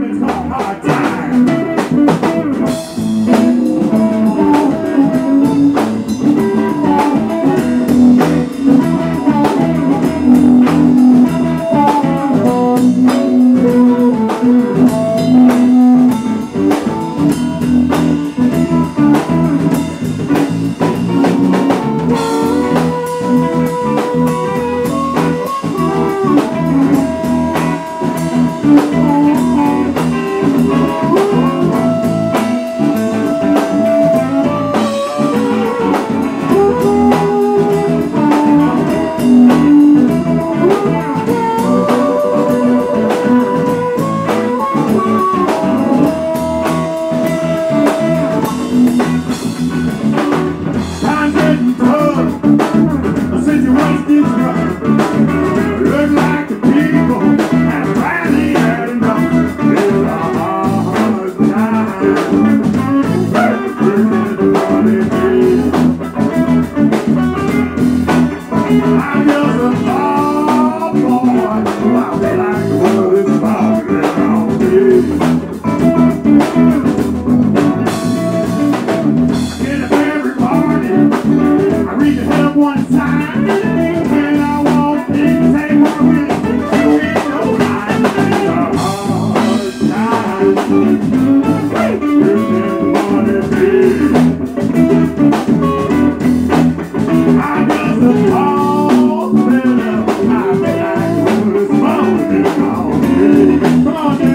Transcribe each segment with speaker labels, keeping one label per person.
Speaker 1: It's on our time. strong.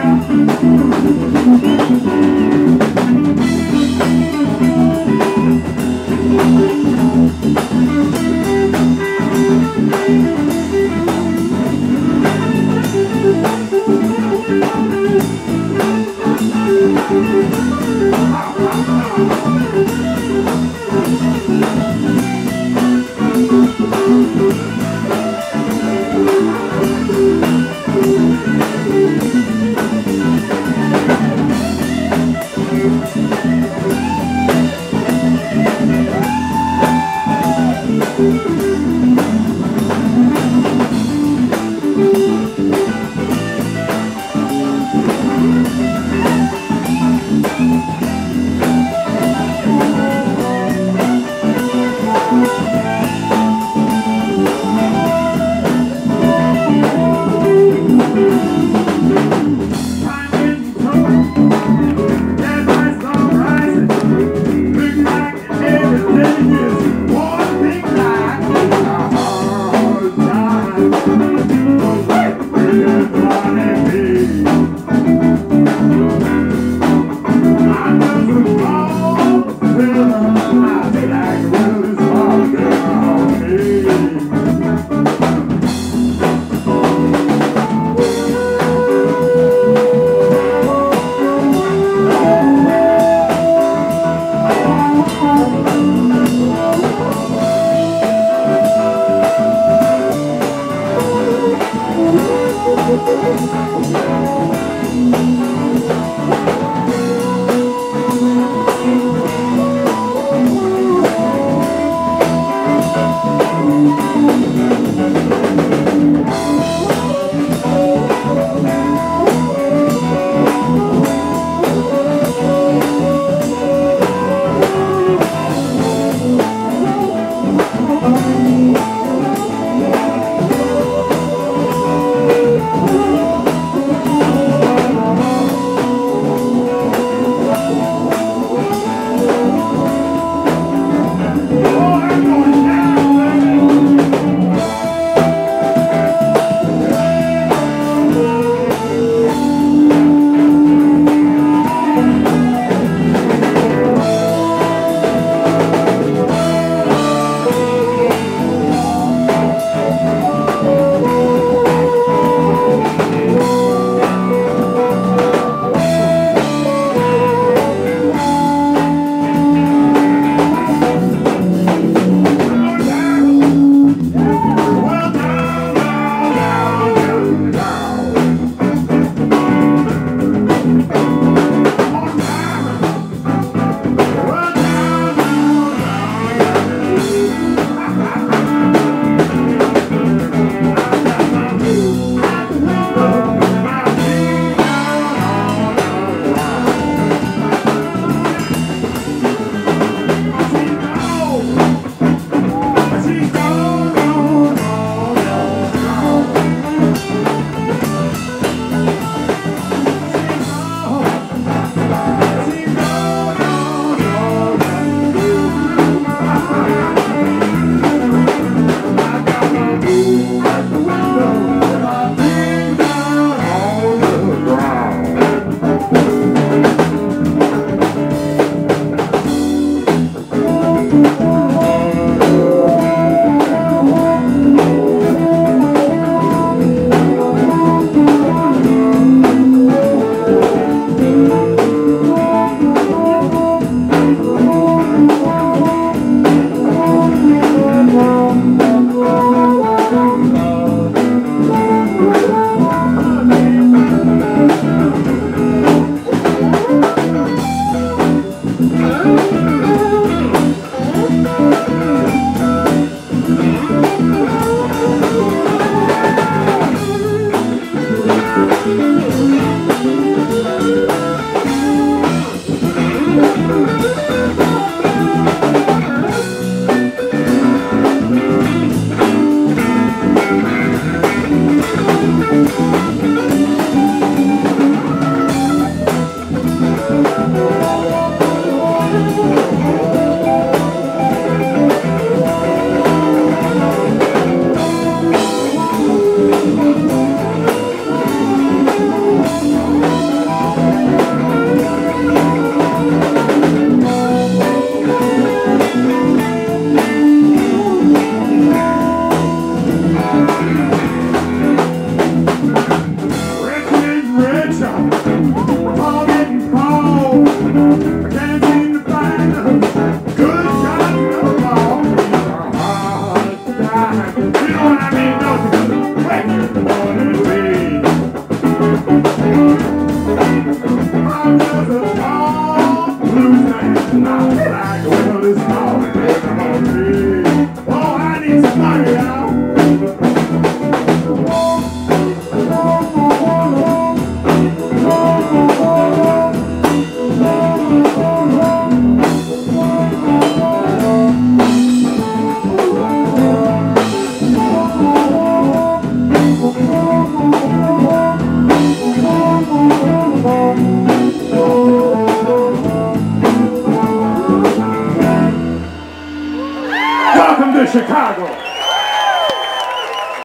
Speaker 1: Thank